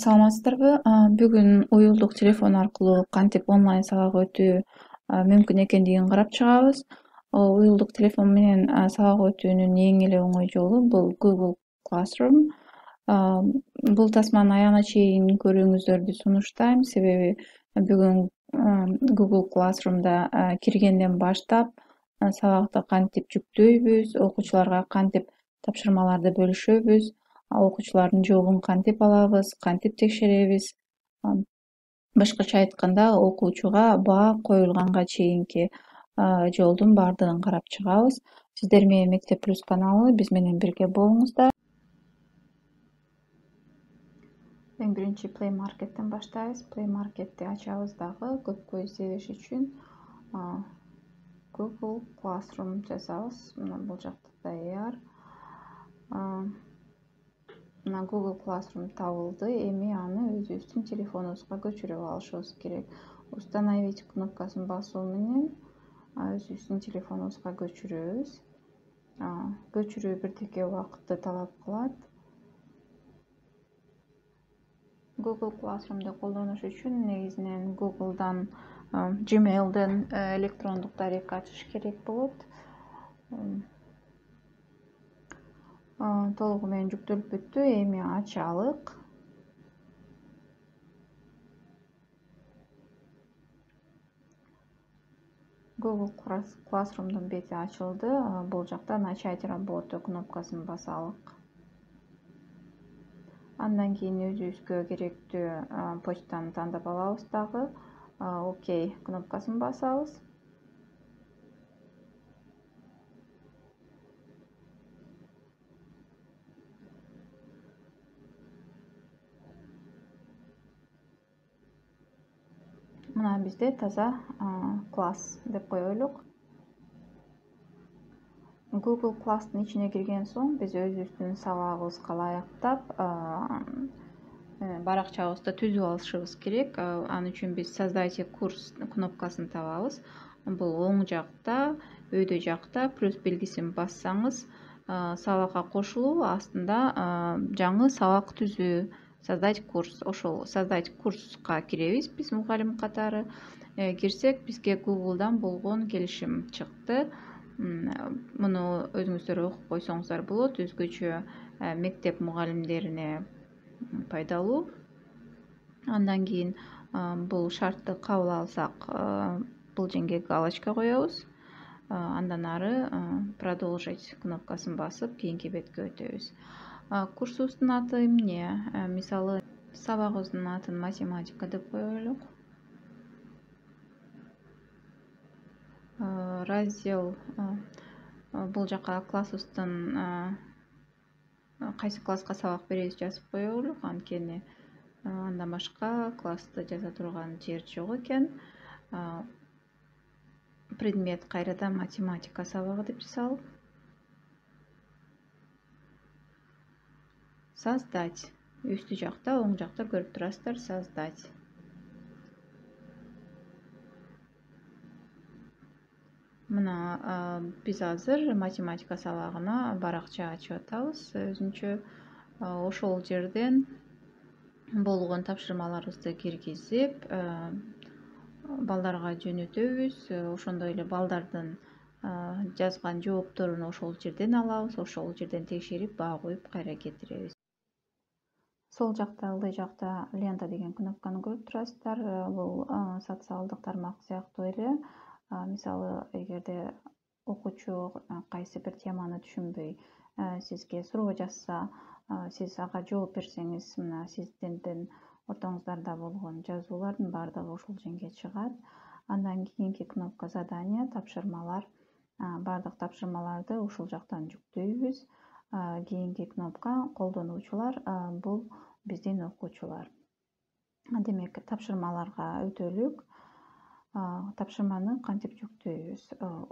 саламатсыздарбы? Бүгүн уюлдук телефон аркылуу кантип онлайн сабак өтүү мүмкүн экендигин карап чыгабыз. Уюлдук телефон менен сабак өтүүнүн эң эле оңой жолу бул google classroom. Бул тасманы аягына чейин көрүүңүздөрдү сунуштайм. Себеби бүгүн google classroomда киргенден баштап сабакты кантип жүктөйбүз окуучуларга кантип тапшырмаларды бөлүшөбүз окуучулардын жообун кантип алабыз кантип текшеребиз? Башкача айтканда окуучуга баа коюлганга чейинки жолдун баардыгын карап чыгабыз. Сиздер менен мектеп плюс каналы биз менен бирге болуңуздар. Эң биринчи play markеттен баштайбыз. Play marketти ачабыз дагы көпкө издебеш үчүн google classroom жазабыз мына бул жакта даяр мына google classroom табылды эми аны өзүбүздүн телефонубузга көчүрүп алышыбыз керек. Установить кнопкасын басуу менен өзүбүздүн телефонубузга көчүрөбүз көчүрүү бирдике убакытты талап кылат. Google classroomду колдонуш үчүн негизинен googleдан gmailден э, электрондук дарек ачыш керек болот толугу менен жүктөлүп бүттү эми ачалык google classroomдун бети ачылды бул жакта начать работу кнопкасын басалык андан кийин өзүбүзгө керектүү почтаны тандап алабыз дагы. Окей кнопкасын басабыз мына бизде таза класс деп коелук google класстын ичине кирген соң биз өзүбүздүн сабагыбызга ылайыктап э, баракчабызды түзүп алышыбыз керек. Ал үчүн биз создайте курс кнопкасын табабыз. Бул оң жакта өйдө жакта плюс белгисин бассаңыз сабакка кошулуу астында жаңы сабак түзүү создать курс ошол создать курска киребиз. Биз мугалим катары э, кирсек бизге гуглдан болгон келишим чыкты. Муну өзүңүздөр окуп койсоңуздар болот. Өзгөчө э, мектеп мугалимдерине пайдалуу. Андан кийин бул шартты кабыл алсак бул жерге галочка коебуз. Андан ары продолжить кнопкасын басып кийинки бетке өтөбүз курсубуздун аты эмне мисалы сабагыбыздын атын математика деп коелук раздел бул жака классыбыздын кайсы класска сабак беребиз жазып коелук анткени андан башка классты жаза турган жер жок экен предмет кайрадан математика сабагы деп жазалык создать. Үстү жакта оң жакта көрүп турасыздар создать. Мына биз азыр математика сабагына баракча ачып атабыз. Өзүнчө ошол жерден болгон тапшырмаларыбызды киргизип балдарга жөнөтөбүз. Ошондой эле балдардын жазган жоопторун ошол жерден алабыз ошол жерден текшерип баа коюп кайра кетиребиз сол жакта ылдый жакта лента деген кнопканы көрүп турасыздар. Э, бул социалдык тармак сыяктуу эле. Мисалы эгерде окуучу кайсы бир теманы түшүнбөй сизге суроо жазса сиз ага жооп берсеңиз мына сиздердин ортоңуздарда болгон жазуулардын баардыгы ушул жерге чыгат. Андан кийинки кнопка задание тапшырмалар. Баардык тапшырмаларды ушул жактан жүктөйбүз кийинки кнопка колдонуучулар бул биздин окуучулар демек тапшырмаларга өтөлүк тапшырманы кантип жүктөйбүз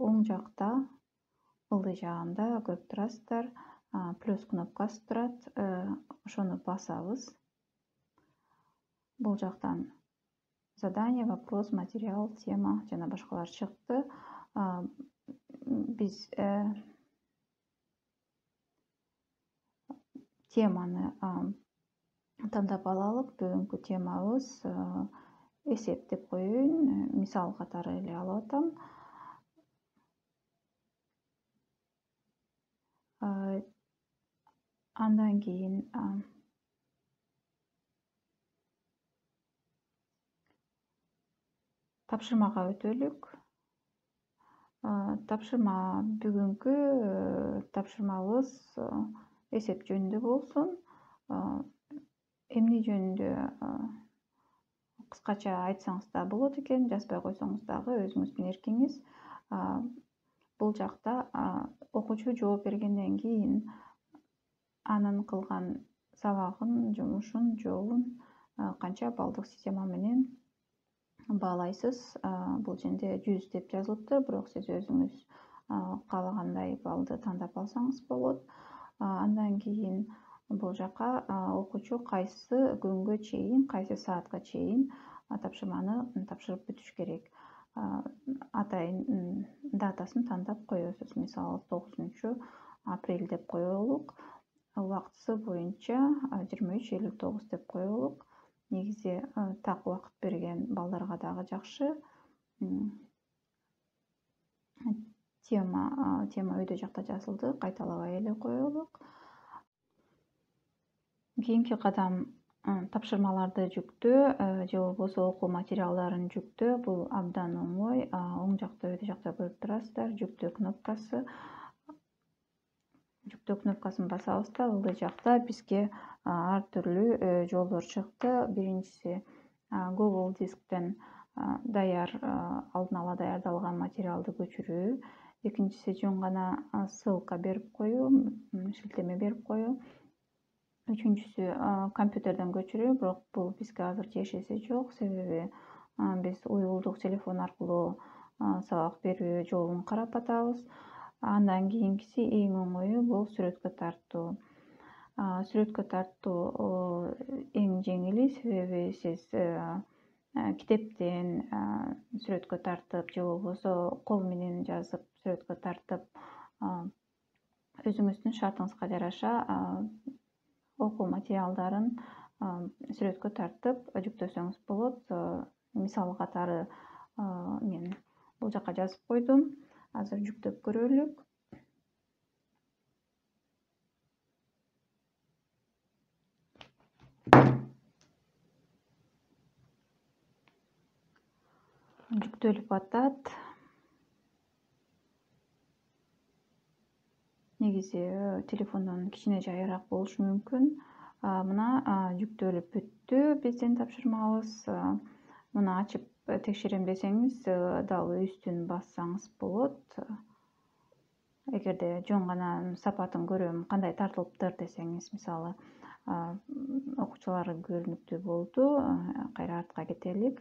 оң жакта ылдый жагында көрүп турасыздар плюс кнопкасы турат ошону басабыз бул жактан задание вопрос материал тема жана башкалар чыкты биз теманы тандап алалык бүгүнкү темабыз эсеп деп коеюн. Мисал катары эле алып атам. Андан кийин тапшырмага өтөлүк. Тапшырма бүгүнкү тапшырмабыз эсеп жөнүндө болсун эмне жөнүндө кыскача айтсаңыз да болот экен жазбай койсоңуз дагы өзүңүздүн эркиңиз. Бул жакта окуучу жооп бергенден кийин анын кылган сабагын жумушун жообун канча баллдык система менен баалайсыз. Бул жерде жүз деп жазылыптыр бирок сиз өзүңүз каалагандай баллды тандап алсаңыз болот андан кийин бул жака окуучу кайсы күнгө чейин кайсы саатка чейин тапшырманы тапшырып бүтүш керек. Атайын датасын тандап коесуз. Мисалы тогузунчу апрель деп коелук. Убактысы боюнча жыйырма үч элүү тогуз деп коелук. Негизи так убакыт берген балдарга дагы жакшы тема тема өйдө жакта жазылды кайталабай эле коелук. Кийинки кадам тапшырмаларды жүктөө э, же болбосо окуу материалдарын жүктөө бул абдан оңой оң жакта өйдө жакта көрүп турасыздар жүктөө кнопкасы. Жүктөө кнопкасын басабыз да ылдый жакта бизге ар түрлүү э, жолдор чыкты. Биринчиси google дисктен даяр алдын ала даярдалган материалды көчүрүү экинчиси жөн гана ссылка берип коюу шилтеме берип коюу. Үчүнчүсү компьютерден көчүрүү бирок бул бизге азыр тиешеси жок. Себеби биз уюлдук телефон аркылуу сабак берүү жолун карап атабыз. Андан кийинкиси эң оңою бул сүрөткө тартуу. Сүрөткө тартуу эң жеңили. Себеби сиз китептен сүрөткө тартып же болбосо кол менен жазып сүрөткө тартып өзүңүздүн шартыңызга жараша окуу материалдарын сүрөткө тартып жүктөсөңүз болот мисал катары мен бул жака жазып койдум. Азыр жүктөп көрөлүк негизи э, телефондон кичине жайыраак болушу мүмкүн. Мына жүктөлүп бүттү биздин тапшырмабыз муну ачып э, текшерем десеңиз э, дал үстүн бассаңыз болот. Эгерде жөн гана сапатын көрөм кандай тартылыптыр десеңиз мисалы окуучулар көрүнүктүү болду кайра артка кетелик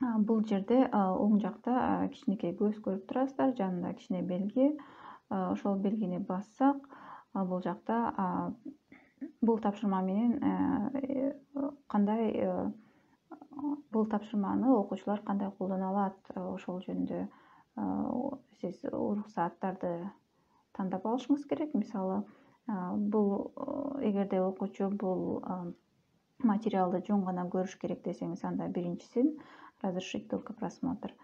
бул жерде оң жакта кичинекей көз көрүп турасыздар жанында кичине белги. Ошол белгини бассак бул жакта бул тапшырма менен э, кандай э, бул тапшырманы окуучулар кандай колдоно алат ошол жөнүндө сиз уруксааттарды тандап алышыңыз керек. Мисалы бул эгерде окуучу бул материалды жөн гана көрүш керек десеңиз анда биринчисин разрешить только просмотр.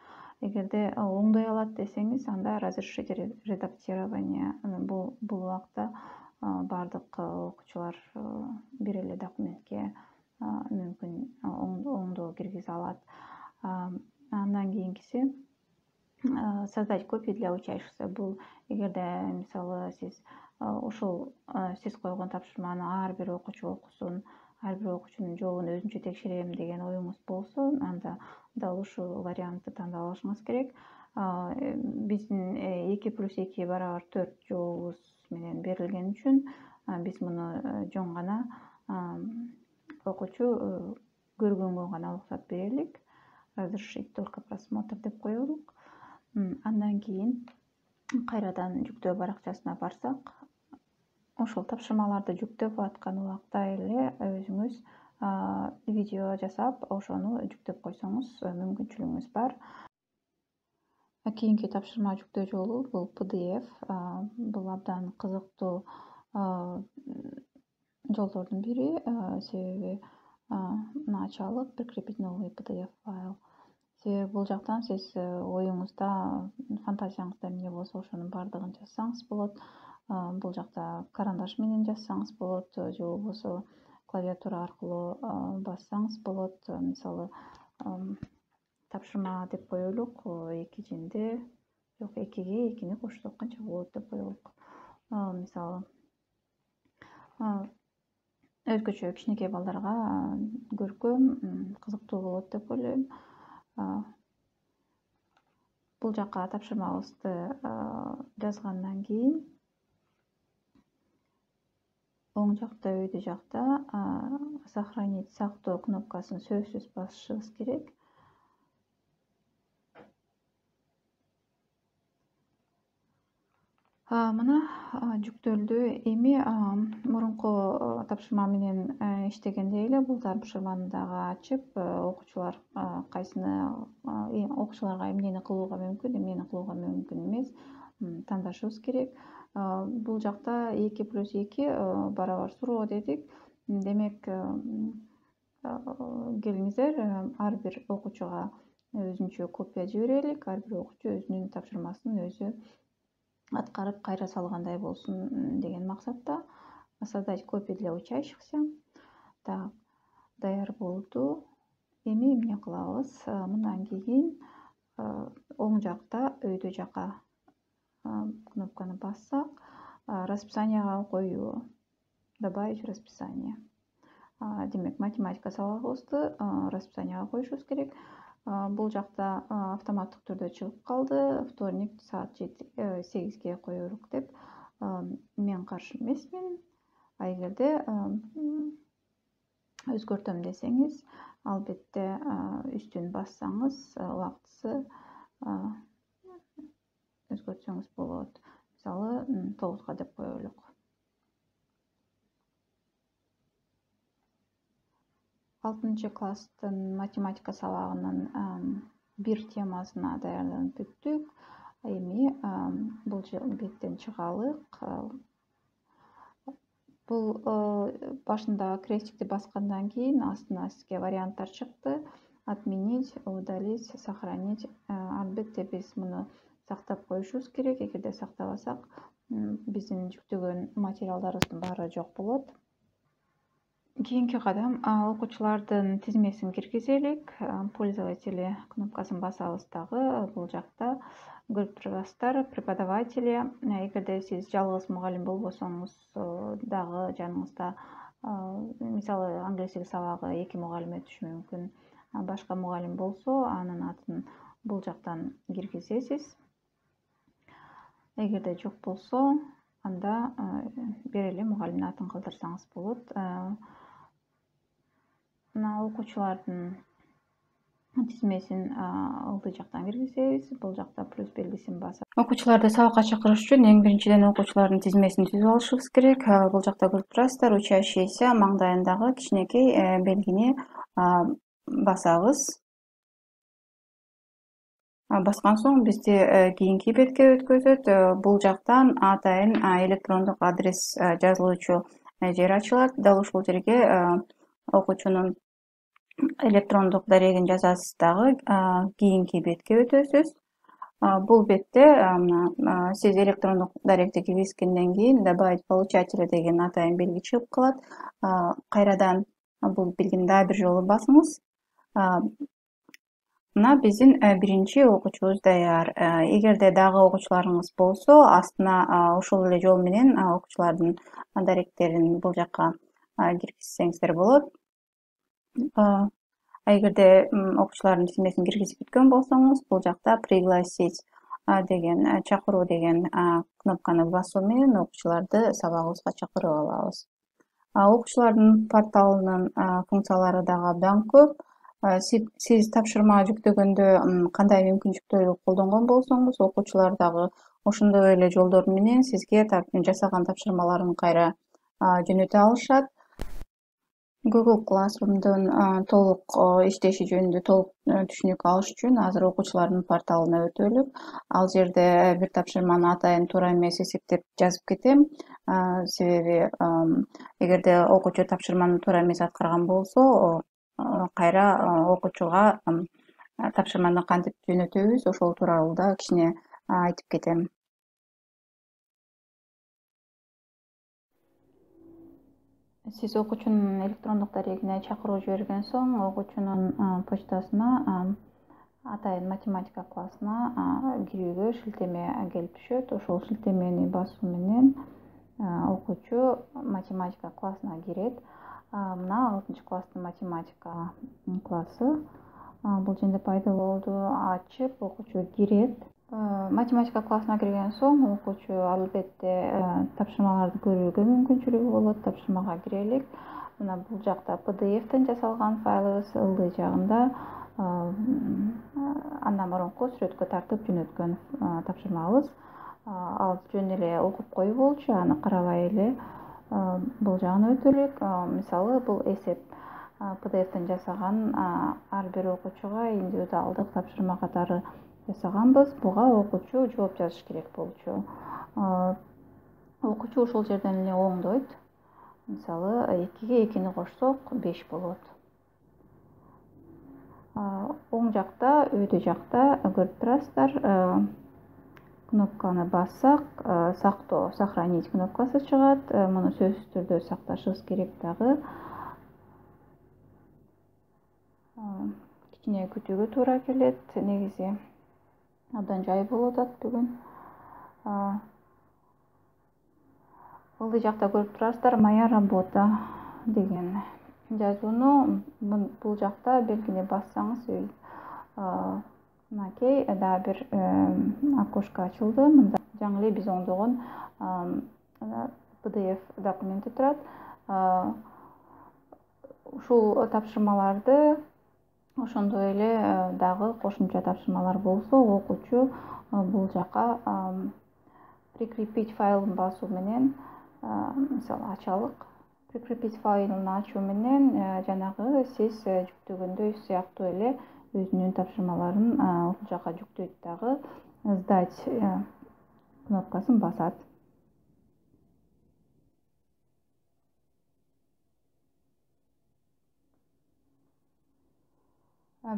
Эгерде оңдой алат десеңиз анда разрешить редактирование бул бул убакта баардык окуучулар бир эле документке мүмкүн оңдоо киргизе алат. Андан кийинкиси создать копию для учащихся бул эгерде мисалы сиз ошол сиз койгон тапшырманы ар бир окуучу окусун ар бир окуучунун жообун өзүнчө текшерем деген оюңуз болсо анда дал ушул вариантты тандап алышыңыз керек. Э, биздин э, эки плюс эки барабар төрт жообубуз менен берилген үчүн биз муну э, жөн гана окуучу көргөнгө гана уруксат берелик разрешить только просмотр деп коелук. Андан кийин кайрадан жүктөө баракчасына барсак ошол тапшырмаларды жүктөп аткан убакта эле өзүңүз видео жасап ошону жүктөп койсоңуз мүмкүнчүлүгүңүз бар. Кийинки тапшырма жүктөө жолу бул pdf бул абдан кызыктуу жолдордун бири себеби началык прикрепить новый pdf файл. Себеби бул жактан сиз оюңузда фантазияңызда эмне болсо ошонун баардыгын жазсаңыз болот. Бул жакта карандаш менен жазсаңыз болот же болбосо клавиатура аркылуу бассаңыз болот. Мисалы тапшырма деп коелук эки жинде жок экиге экини кошсок канча болот деп коелук. Мисалы өзгөчө кичинекей балдарга көркөм кызыктуу болот деп ойлойм. Бул жака тапшырмабызды жазгандан кийин оң жакта өйдө жакта сохранить сактоо кнопкасын сөзсүз басышыбыз керек. Мына жүктөлдү эми мурунку тапшырма менен иштегендей эле бул тапшырманы дагы ачып окуучулар кайсыны окуучуларга эмнени кылууга мүмкүн эмнени кылууга мүмкүн эмес тандашыбыз керек бул жакта эки плюс эки барабар суроо дедик. Демек келиңиздер ар бир окуучуга өзүнчө копия жиберелик ар бир окуучу өзүнүн тапшырмасын өзү аткарып кайра салгандай болсун деген максатта создать копию для учащихся. Так даяр болду. Эми эмне кылабыз. Мындан кийин оң жакта өйдө жака кнопканы бассак расписанияга коюу добавить в расписание демек математика сабагыбызды расписанияга коюшубуз керек. Бул жакта автоматтык түрдө чыгып калды. Вторник саат э, сегизге коелук деп мен каршы эмесмин. А эгерде өзгөртөм десеңиз албетте үстүн бассаңыз убактысы өзгөртсөңүз болот мисалы тогузга деп коелук алтынчы класстын математика сабагынын бир темасына даярданып бүттүк эми бул беттен чыгалык бул башында крестикти баскандан кийин астына сизге варианттар чыкты отменить удалить сохранить. Албетте биз муну сактап коюшубуз керек. Эгерде сактабасак биздин жүктөгөн материалдарыбыздын баары жок болот. Кийинки кадам окуучулардын тизмесин киргизелик. Пользователи кнопкасын басабыз дагы. Бул жакта көрүп турасыздар преподаватели. Эгерде сиз жалгыз мугалим болбосоңуз дагы жаныңызда мисалы англис тили сабагы эки мугалим өтүшү мүмкүн. Башка мугалим болсо анын атын бул жактан киргизесиз эгерде жок болсо анда бир эле мугалимдин атын калтырсаңыз болот. Мына окуучулардын тизмесин ылдый жактан киргизебиз бул жакта плюс белгисин басып. Окуучуларды сабакка чакырыш үчүн эң биринчиден окуучулардын тизмесин түзүп алышыбыз керек. Бул жакта көрүп турасыздар. Учащийся маңдайындагы кичинекей э, белгини басабыз баскан соң бизди э, кийинки бетке өткөзөт э, бул жактан атайын электрондук адрес жазылуучу жер ачылат дал ушул жерге окуучунун электрондук дарегин жазасыз дагы кийинки бетке өтөсүз бул бетте мына сиз электрондук даректи киргизгенден кийин добавить получателя деген атайын белги чыгып калат кайрадан бул белгини дагы бир жолу басыңыз. Мына биздин э, биринчи окуучубуз даяр. Эгерде дагы окуучуларыңыз болсо астына ушул эле жол менен окуучулардын даректерин бул жака киргизсеңиздер болот. Эгерде окуучулардын тизмесин киргизип бүткөн болсоңуз бул жакта пригласить деген чакыруу деген кнопканы басуу менен окуучуларды сабагыбызга чакырып алабыз. Окуучулардын порталынын функциялары дагы абдан көп сиз тапшырма жүктөгөндө кандай мүмкүнчүлүктөрдү колдонгон болсоңуз окуучулар дагы ошондой эле жолдор менен сизге жасаган тапшырмаларын кайра жөнөтө алышат. Google classroomдун толук иштеши жөнүндө толук э, түшүнүк алыш үчүн азыр окуучулардын порталына өтөлүк ал жерде бир тапшырманы атайын туура эмес эсептеп жазып кетем. Себеби эгерде окуучу тапшырманы туура эмес аткарган болсо кайра окуучуга тапшырманы кантип жөнөтөбүз? Ошол тууралуу да кичине айтып кетем. Сиз окуучунун электрондук дарегине чакыруу жиберген соң окуучунун почтасына атайын математика классына кирүүгө шилтеме келип түшөт. Ошол шилтемени басуу менен окуучу математика классына кирет мына алтынчы класстын математика классы. Бул жерде пайда болду. Ачып окуучу кирет. Математика классына кирген соң окуучу албетте э, тапшырмаларды көрүүгө мүмкүнчүлүгү болот. Тапшырмага кирелик. Мына бул жакта pdfтен жасалган файлыбыз ылдый жагында андан мурунку сүрөткө тартып жөнөткөн тапшырмабыз. Ал жөн эле окуп коюу болчу аны карабай эле бул жагына өтөлүк мисалы бул эсеп pdfтен жасаган ар бир окуучуга индивидуалдык тапшырма катары жасаганбыз. Буга окуучу жооп жазыш керек болчу. Окуучу ушул жерден эле оңдойт. Мисалы экиге экини кошсок беш болот. Оң жакта өйдө жакта көрүп турасыздар кнопканы бассак сактоо сохранить кнопкасы чыгат. Муну сөзсүз түрдө сакташыбыз керек дагы. Кичине күтүүгө туура келет. Негизи абдан жай болуп атат бүгүн. Ылдый жакта көрүп турасыздар моя работа деген жазууну. Бул жакта белгини бассаңыз мынакей дагы бир окошко ачылды. Мында жаңы эле биз оңдогон pdf документи турат. Ушул тапшырмаларды ошондой эле э, дагы кошумча тапшырмалар болсо окуучу э, бул жака прикрепить файлын басуу менен э, мисалы ачалык прикрепить файлын ачуу менен жанагы сиз жүктөгөндөй сыяктуу эле өзүнүн тапшырмаларын ушул жака жүктөйт дагы сдать кнопкасын басат.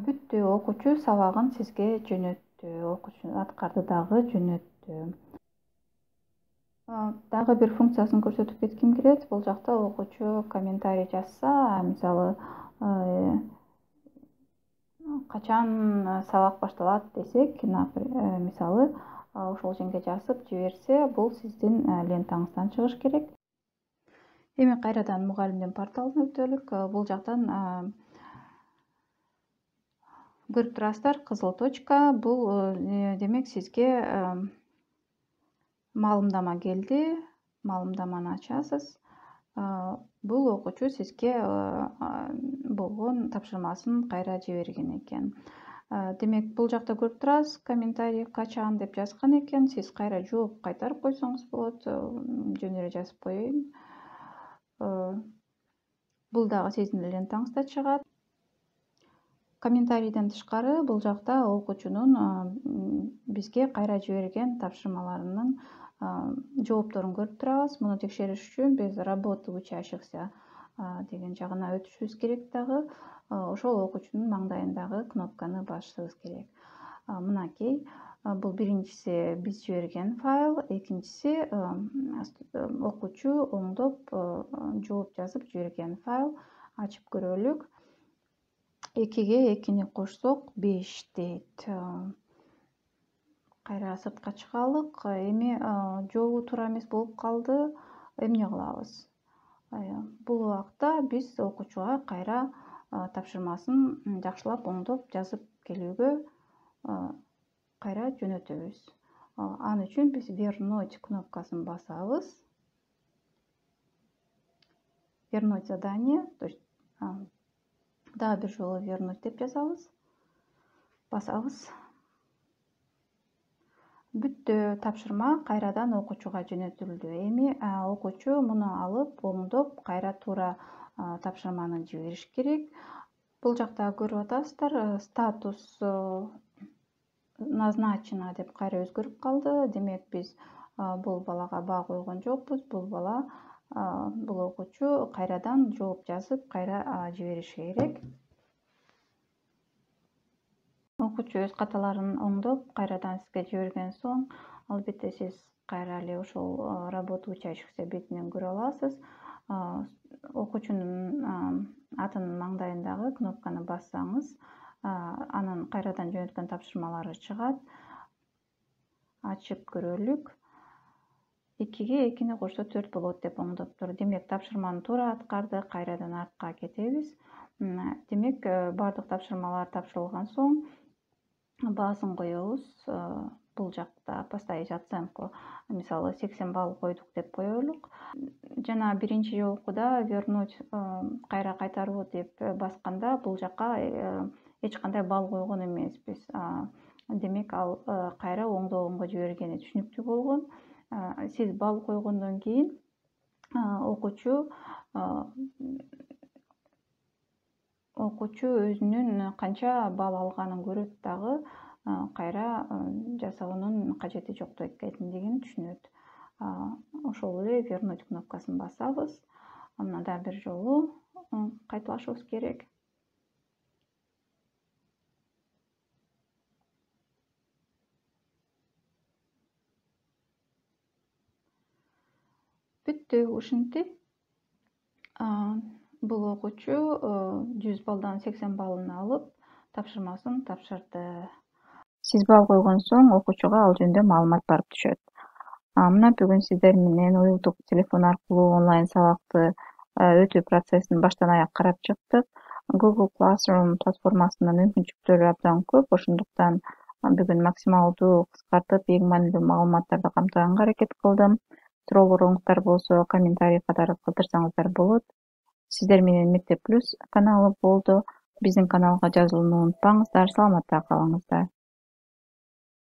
Бүттү окуучу сабагын сизге жөнөттү окуучу аткарды дагы жөнөттү. Дагы бир функциясын көрсөтүп кетким келет. Бул жакта окуучу комментарий жазса мисалы качан сабак башталат десек мисалы ошол жерге жазып жиберсе бул сиздин лентаңыздан чыгыш керек. Эми кайрадан мугалимдин порталына өтөлүк. Бул жактан көрүп турасыздар кызыл точка. Бул э, демек сизге э, маалымдама келди маалымдаманы ачасыз. э, бул окуучу сизге болгон тапшырмасын кайра жиберген экен. Демек бул жакта көрүп турасыз комментарий качан деп жазган экен. Сиз кайра жооп кайтарып койсоңуз болот жөн эле жазып коеюн. Бул дагы сиздин лентаңызда чыгат. Комментарийден тышкары бул жакта окуучунун бизге кайра жиберген тапшырмаларынын жоопторун көрүп турабыз. Муну текшериш үчүн биз работы учащихся деген жагына өтүшүбүз керек дагы. Ошол окуучунун маңдайындагы кнопканы басышыбыз керек. Мынакей бул биринчиси биз жиберген файл. Экинчиси окуучу оңдоп жооп жазып жиберген файл. Ачып көрөлүк. Экиге экини кошсок беш дейт кайра сыртка чыгалык. Эми жообу туура эмес болуп калды. Эмне кылабыз? Бул убакта биз окуучуга кайра тапшырмасын жакшылап оңдоп жазып келүүгө кайра жөнөтөбүз. Ал үчүн биз вернуть кнопкасын басабыз. Вернуть задание то есть дагы бир жолу вернуть деп жазабыз. Басабыз бүттү тапшырма кайрадан окуучуга жөнөтүлдү. Эми окуучу муну алып оңдоп кайра туура тапшырманы жибериш керек. Бул жакта көрүп атасыздар статус назначено деп кайра өзгөрүп калды. Демек биз бул балага баа койгон жокпуз. Бул бала бул окуучу кайрадан жооп жазып кайра жибериши керек окуучу өз каталарын оңдоп кайрадан сизге жиберген соң албетте сиз кайра эле ошол работа учащихся бетинен көрө аласыз. Окуучунун атынын маңдайындагы кнопканы бассаңыз анан кайрадан жөнөткөн тапшырмалары чыгат. Ачып көрөлүк. Экиге экини кошсо төрт болот деп оңдоптур демек тапшырманы туура аткарды кайрадан артка кетебиз. Демек э, баардык тапшырмалар тапшырылган соң баасын коебуз бул жакта поставить оценку. Мисалы сексен балл койдук деп коелук жана биринчи жолкуда вернуть кайра кайтаруу деп басканда бул жака э, эч кандай балл койгон эмеспиз. Демек ал кайра оңдогонго жибергени түшүнүктүү болгон. Сиз балл койгондон кийин окуучу окуучу өзүнүн канча балл алганын көрөт дагы кайра жасоонун кажети жок экендигин түшүнөт. Ошол эле вернуть кнопкасын басабыз. Анан дагы бир жолу кайталашыбыз керек. Бүттү ушинтип бул окуучу жүз баллдан сексен баллын алып тапшырмасын тапшырды. Сиз балл койгон соң окуучуга ал жөнүндө маалымат барып түшөт. Мына бүгүн сиздер менен уюлдук телефон аркылуу онлайн сабакты өтүү процессин баштан аяк карап чыктык. Google classroom платформасынын мүмкүнчүлүктөрү абдан көп. Ошондуктан бүгүн максималдуу кыскартып эң маанилүү маалыматтарды камтыганга аракет кылдым. Суроолоруңуздар болсо комментарий катары калтырсаңыздар болот сиздер менен мектеп плюс каналы болду. Биздин каналга жазылууну унутпаңыздар саламатта калыңыздар